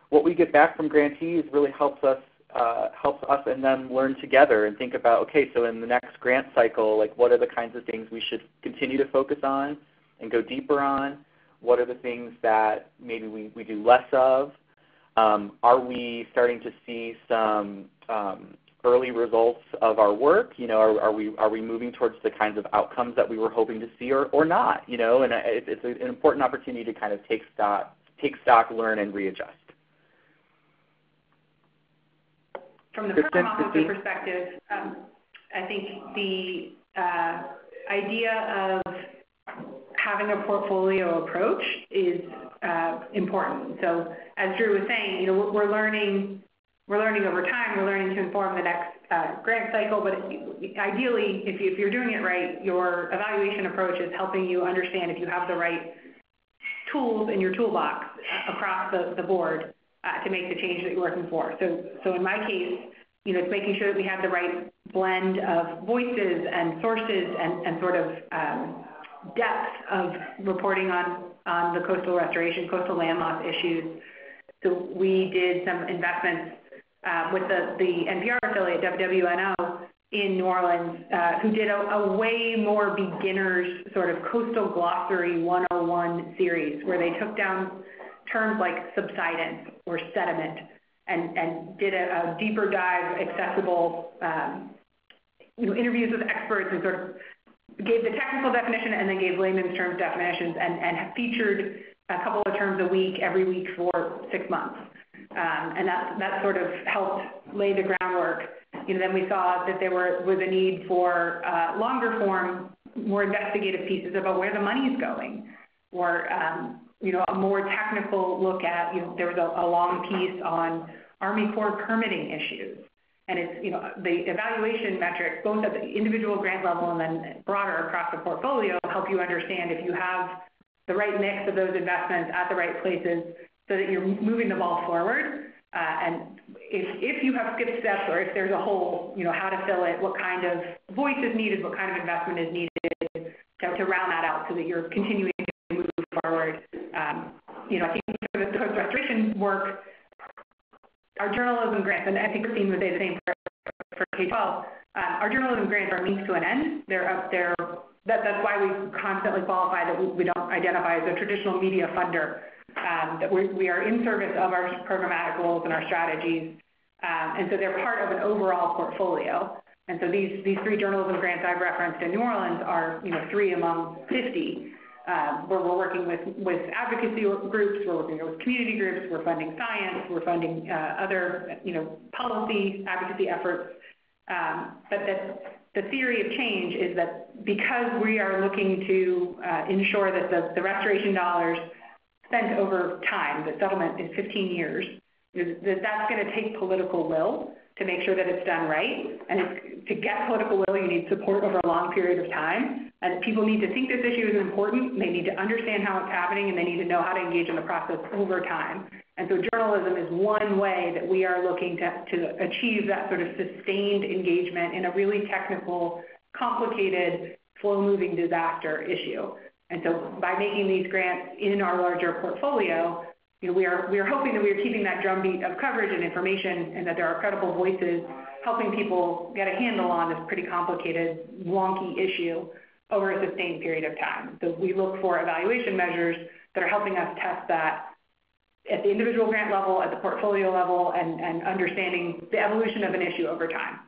what we get back from grantees really helps us uh, helps us and them learn together and think about, okay, so in the next grant cycle, like what are the kinds of things we should continue to focus on and go deeper on? What are the things that maybe we, we do less of? Um, are we starting to see some um, early results of our work? You know, are, are, we are we moving towards the kinds of outcomes that we were hoping to see, or, or not? You know, and it, it's an important opportunity to kind of take stock, take stock, learn, and readjust. From the program officer perspective, um, I think the uh, idea of having a portfolio approach is uh, important. So as Drew was saying, you know, we're, we're learning we're learning over time. We're learning to inform the next uh, grant cycle. But ideally, if, you, if you're doing it right, your evaluation approach is helping you understand if you have the right tools in your toolbox across the, the board uh, to make the change that you're working for. So, so in my case, you know, it's making sure that we have the right blend of voices and sources and, and sort of um, depth of reporting on, on the coastal restoration, coastal land loss issues. So we did some investments uh, with the, the NPR affiliate, WWNO, in New Orleans uh, who did a, a, way more beginners sort of coastal glossary 101 series where they took down terms like subsidence or sediment and, and did a, a deeper dive, accessible um, you know, interviews with experts and sort of gave the technical definition and then gave layman's terms definitions and, and featured a couple of terms a week every week for six months. Um, and that, that sort of helped lay the groundwork. You know, then we saw that there were, was a need for uh, longer form, more investigative pieces about where the money is going, or um, you know, a more technical look at, you know, there was a, long piece on Army Corps permitting issues. And it's, you know, the evaluation metrics, both at the individual grant level and then broader across the portfolio, help you understand if you have the right mix of those investments at the right places so that you're moving the ball forward. Uh, and if, if you have skipped steps or if there's a hole, you know, how to fill it, what kind of voice is needed, what kind of investment is needed to, round that out so that you're continuing forward. Um, you know, I think for the coast restoration work, our journalism grants, and I think Christine would say the same for, for K-12, um, our journalism grants are means to an end. They're up there. That, that's why we constantly qualify that we, don't identify as a traditional media funder um, that we, are in service of our programmatic goals and our strategies. And so they're part of an overall portfolio. And so these, these three journalism grants I've referenced in New Orleans are, you know, three among 50, um, where we're working with, with advocacy groups, we're working with community groups, we're funding science, we're funding uh, other, you know, policy advocacy efforts. Um, but the theory of change is that because we are looking to uh, ensure that the, restoration dollars spent over time, the settlement is 15 years, that that's going to take political will to make sure that it's done right. And to get political will, you need support over a long period of time. And people need to think this issue is important. They need to understand how it's happening, and they need to know how to engage in the process over time. And so journalism is one way that we are looking to, to achieve that sort of sustained engagement in a really technical, complicated, slow-moving disaster issue. And so by making these grants in our larger portfolio, you know, we are hoping that we are keeping that drumbeat of coverage and information, and that there are credible voices helping people get a handle on this pretty complicated, wonky issue over a sustained period of time. So we look for evaluation measures that are helping us test that at the individual grant level, at the portfolio level, and, and understanding the evolution of an issue over time.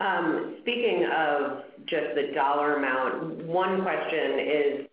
Um, speaking of just the dollar amount, one question is,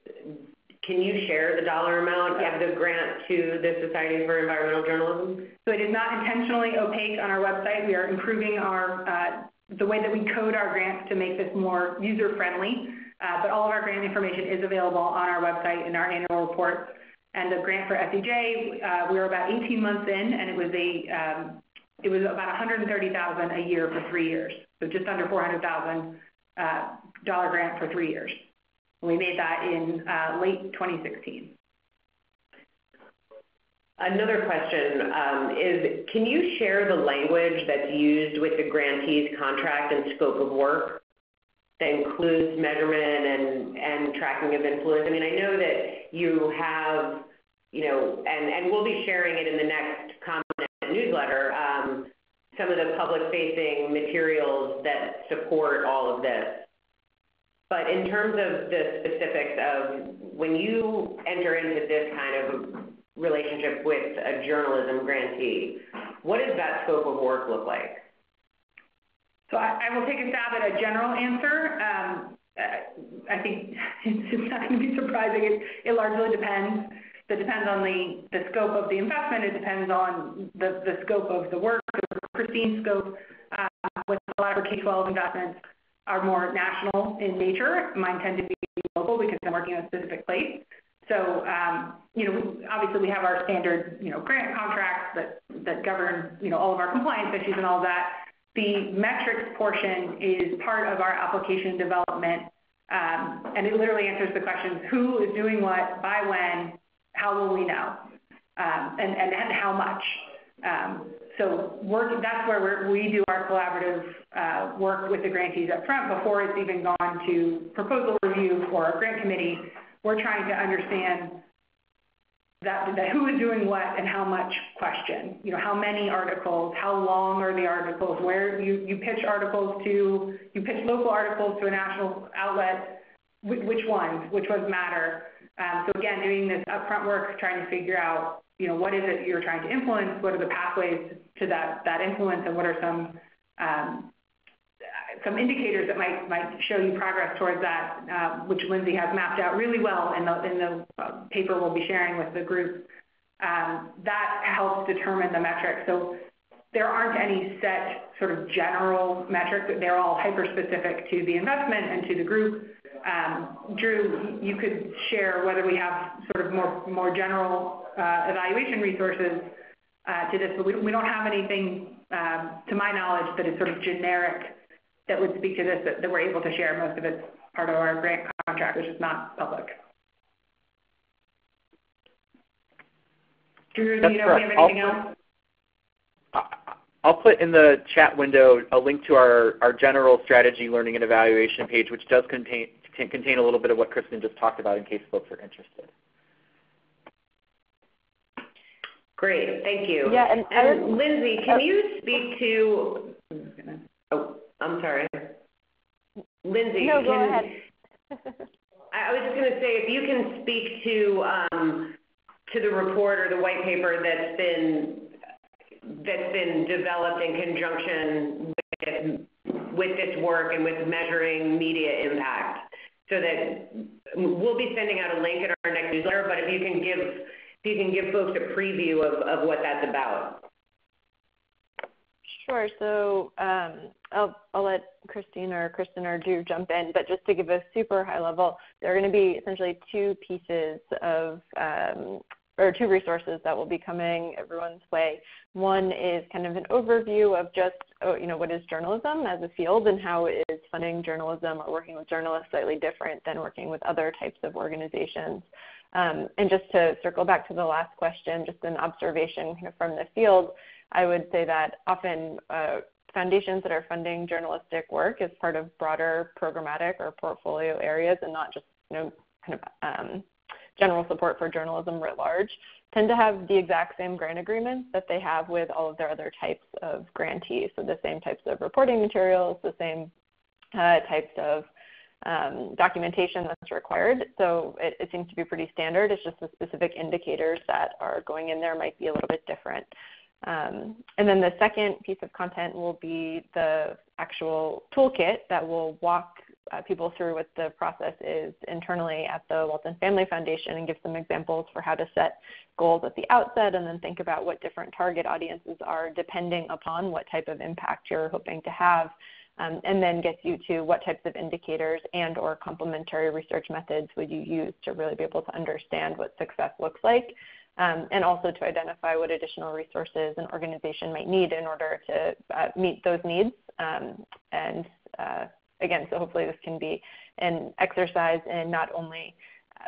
can you share the dollar amount of the grant to the Society for Environmental Journalism? So it is not intentionally opaque on our website. We are improving our uh, the way that we code our grants to make this more user-friendly. Uh, but all of our grant information is available on our website in our annual report. And the grant for SEJ, uh, we were about 18 months in, and it was a um, it was about 130,000 a year for three years so just under $400,000 uh, dollar grant for three years. We made that in uh, late 2016. Another question um, is, can you share the language that's used with the grantee's contract and scope of work that includes measurement and, and tracking of influence? I mean, I know that you have, you know, and, we'll be sharing it in the next ComNet newsletter, um, some of the public-facing materials that support all of this. But in terms of the specifics of when you enter into this kind of relationship with a journalism grantee, what does that scope of work look like? So I, will take a stab at a general answer. Um, I think it's not going to be surprising. It, it largely depends. It depends on the, the scope of the investment. It depends on the, the scope of the work, Christine scope, uh, with a lot of K-12 investments are more national in nature. Mine tend to be local because I'm working in a specific place. So, um, you know, obviously we have our standard, you know, grant contracts that, that govern, you know, all of our compliance issues and all that. The metrics portion is part of our application development, um, and it literally answers the questions, who is doing what, by when, how will we know, um, and, and, and how much. So work, that's where we do our collaborative uh, work with the grantees up front before it's even gone to proposal review for our grant committee. We're trying to understand that, that who is doing what and how much question. You know, how many articles, how long are the articles, where you, you pitch articles to, you pitch local articles to a national outlet, which ones, which ones matter. Um, so again, doing this upfront work, trying to figure out, you know, what is it you're trying to influence, what are the pathways to that, that influence, and what are some um, some indicators that might might show you progress towards that, uh, which Lindsay has mapped out really well in the in the uh, paper we'll be sharing with the group. Um, that helps determine the metrics. So there aren't any set sort of general metrics. They're all hyper-specific to the investment and to the group. Um, Drew, you could share whether we have sort of more more general uh, evaluation resources uh, to this, but we, we don't have anything, um, to my knowledge, that is sort of generic that would speak to this that, we're able to share. Most of it's part of our grant contract, which is not public. Drew, do you know if you have anything else? I'll put in the chat window a link to our, our general strategy learning and evaluation page, which does contain, contain a little bit of what Kristen just talked about in case folks are interested. Great, thank you. Yeah, and, and Lindsay, can you speak to? Oh, I'm sorry. Lindsay, no, can, go ahead. I was just going to say, if you can speak to um, to the report or the white paper that's been that's been developed in conjunction with, with this work and with measuring media impact, so that we'll be sending out a link in our next newsletter. But if you can give if you can give folks a preview of, of what that's about. Sure. So um, I'll, I'll let Christine or Kristen or Drew jump in, but just to give a super high level, there are going to be essentially two pieces of um, or two resources that will be coming everyone's way. One is kind of an overview of just oh, you know what is journalism as a field and how is funding journalism or working with journalists slightly different than working with other types of organizations. Um, and just to circle back to the last question, just an observation from the field, I would say that often uh, foundations that are funding journalistic work as part of broader programmatic or portfolio areas and not just you know kind of um, general support for journalism writ large tend to have the exact same grant agreements that they have with all of their other types of grantees. So the same types of reporting materials, the same uh, types of um, documentation that's required. So it, it, seems to be pretty standard. It's just the specific indicators that are going in there might be a little bit different. Um, and then the second piece of content will be the actual toolkit that will walk uh, people through what the process is internally at the Walton Family Foundation and give some examples for how to set goals at the outset and then think about what different target audiences are depending upon what type of impact you're hoping to have. Um, and then gets you to what types of indicators and or complementary research methods would you use to really be able to understand what success looks like um, and also to identify what additional resources an organization might need in order to uh, meet those needs. Um, and uh, again, so hopefully this can be an exercise in not only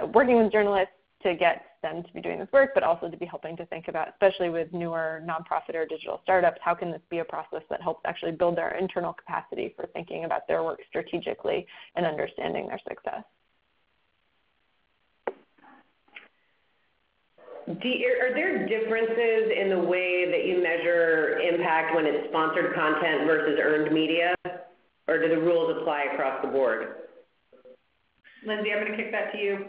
uh, working with journalists to get them to be doing this work, but also to be helping to think about, especially with newer nonprofit or digital startups, how can this be a process that helps actually build their internal capacity for thinking about their work strategically and understanding their success. Are there differences in the way that you measure impact when it's sponsored content versus earned media, or do the rules apply across the board? Lindsay, I'm going to kick that to you.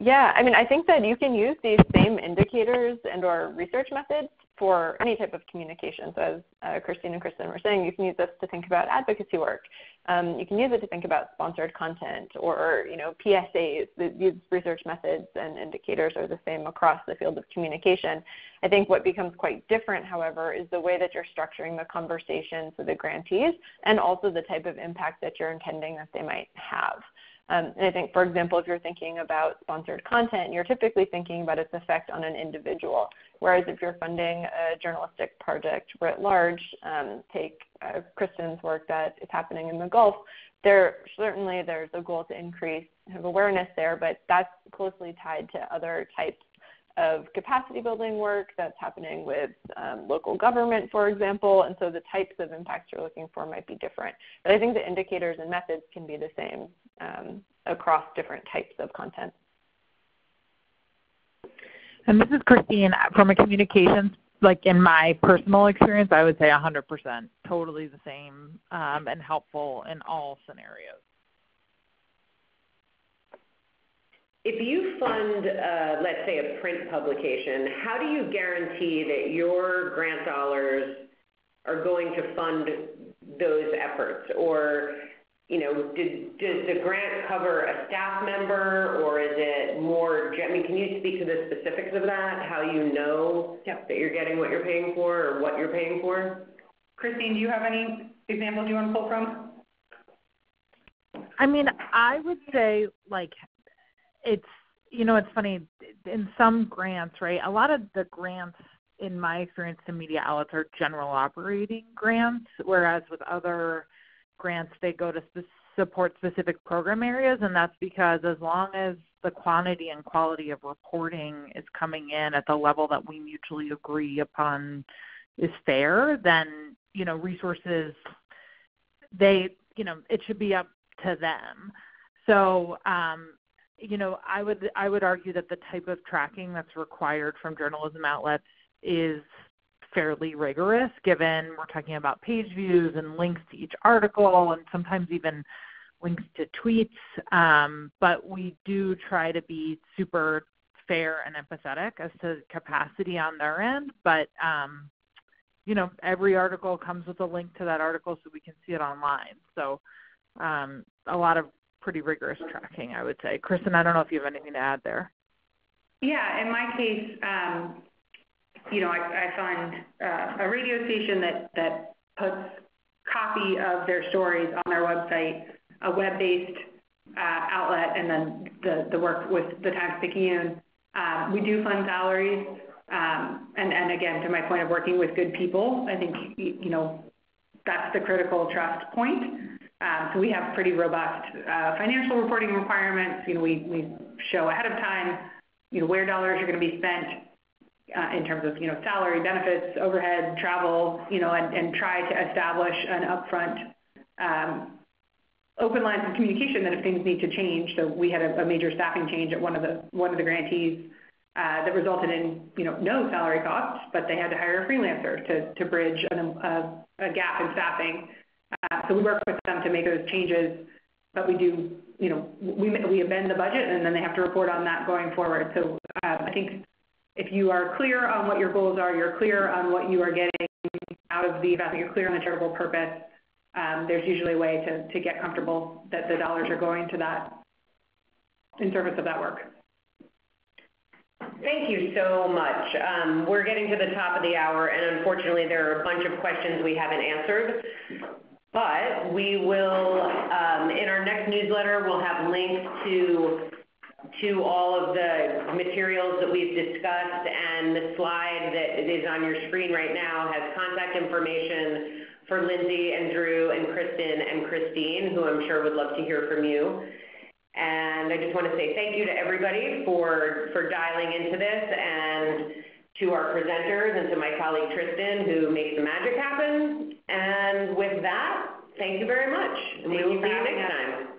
Yeah, I mean, I think that you can use these same indicators and or research methods for any type of communication. So as uh, Christine and Kristen were saying, you can use this to think about advocacy work. Um, you can use it to think about sponsored content or you know PSAs. These research methods and indicators are the same across the field of communication. I think what becomes quite different, however, is the way that you're structuring the conversations with the grantees and also the type of impact that you're intending that they might have. Um, and I think, for example, if you're thinking about sponsored content, you're typically thinking about its effect on an individual. Whereas if you're funding a journalistic project writ large, um, take uh, Kristen's work that is happening in the Gulf, there certainly there's a goal to increase awareness there, but that's closely tied to other types of capacity building work that's happening with um, local government, for example, and so the types of impacts you're looking for might be different. But I think the indicators and methods can be the same um, across different types of content. And this is Christine. From a communications, like in my personal experience, I would say 100%, totally the same um, and helpful in all scenarios. If you fund, uh, let's say, a print publication, how do you guarantee that your grant dollars are going to fund those efforts? Or, you know, did, does the grant cover a staff member, or is it more, I mean, can you speak to the specifics of that? How you know Yep. that you're getting what you're paying for, or what you're paying for? Christine, do you have any examples you want to pull from? I mean, I would say like it's you know it's funny in some grants, right? A lot of the grants in my experience in media outlets are general operating grants, whereas with other grants they go to support specific program areas, and that's because as long as the quantity and quality of reporting is coming in at the level that we mutually agree upon is fair, then you know resources they you know it should be up to them. So, um, you know, I would I would argue that the type of tracking that's required from journalism outlets is fairly rigorous, given we're talking about page views and links to each article, and sometimes even links to tweets. Um, but we do try to be super fair and empathetic as to capacity on their end. But um, you know, every article comes with a link to that article so we can see it online. So um, a lot of pretty rigorous tracking, I would say. Kristen, I don't know if you have anything to add there. Yeah, in my case, um, you know, I, I fund uh, a radio station that, that puts copy of their stories on their website, a web-based uh, outlet, and then the, the work with the Times-Picayune. Um, we do fund salaries, um, and, and again, to my point of working with good people, I think, you know, that's the critical trust point. Um, so we have pretty robust uh, financial reporting requirements. You know, we, we show ahead of time, you know, where dollars are going to be spent uh, in terms of, you know, salary, benefits, overhead, travel, you know, and, try to establish an upfront um, open lines of communication that if things need to change. So we had a, major staffing change at one of the one of the grantees uh, that resulted in, you know, no salary costs, but they had to hire a freelancer to, bridge a gap in staffing. Uh, so we work with them to make those changes, but we do, you know, we, we amend the budget and then they have to report on that going forward. So uh, I think if you are clear on what your goals are, you're clear on what you are getting out of the investment, you're clear on the charitable purpose, um, there's usually a way to, to get comfortable that the dollars are going to that in service of that work. Thank you so much. Um, we're getting to the top of the hour, and unfortunately, there are a bunch of questions we haven't answered. But we will, um, in our next newsletter, we'll have links to to all of the materials that we've discussed, and the slide that is on your screen right now has contact information for Lindsay and Drew and Kristen and Christine, who I'm sure would love to hear from you. And I just want to say thank you to everybody for, for dialing into this and to our presenters and to my colleague Tristan who makes the magic happen. And with that, thank you very much. And we will see you next time.